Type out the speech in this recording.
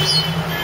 Deus.